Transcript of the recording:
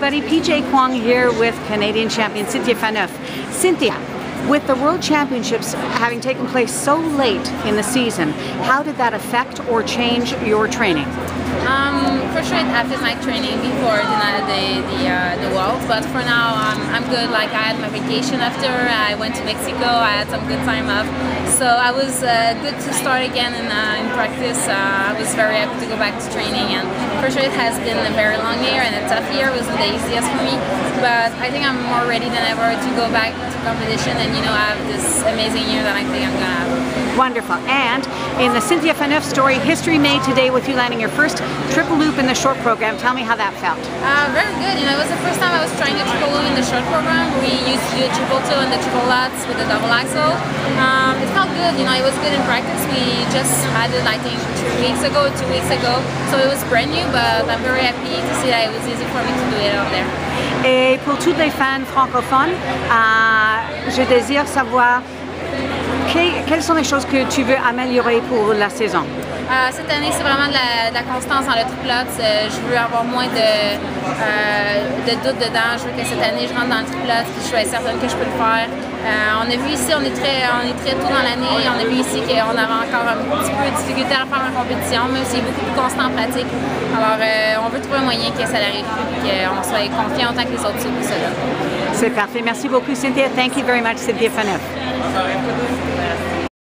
everybody, PJ Kwong here with Canadian champion Cynthia Phaneuf. Cynthia, with the World Championships having taken place so late in the season, how did that affect or change your training? Um, for sure it affected my training before the the the, uh, the World, but for now um, I'm good. Like I had my vacation after I went to Mexico, I had some good time off, so I was uh, good to start again in, uh, in practice. Uh, I was very happy to go back to training, and for sure it has been a very long year and a tough year. It wasn't the easiest for me, but I think I'm more ready than ever to go back to competition and you know I have this amazing year that I think I'm gonna have. Wonderful. And in the Cynthia Phaneuf story, history made today with you landing your first triple loop in the short program. Tell me how that felt. Uh, very good. You know, it was the first time I was trying a triple loop in the short program. We used to do a triple toe and the triple lutz with the double axel. Um, good. You know, it was good in practice. We just had it, I think, two weeks ago, two weeks ago. So it was brand new, but I'm very happy to see that it was easy for me to do it out there. Et pour tous les fans francophones, euh, je désire savoir quelles sont les choses que tu veux améliorer pour la saison? Euh, cette année, c'est vraiment de la, de la, constance dans le triplote. Euh, je veux avoir moins de, euh, de doutes dedans. Je veux que cette année, je rentre dans le triplote et je sois certaine que je peux le faire. Euh, on a vu ici, on est très, on est très tôt dans l'année, on a vu ici qu'on avait encore un petit peu de difficulté à faire la compétition, même y a beaucoup de constant en pratique. Alors, on veut trouver un moyen que ça n'arrive plus et qu'on soit confiant autant que les autres pour cela. C'est parfait. Merci beaucoup, Cynthia. Thank you very much, Cynthia Phaneuf.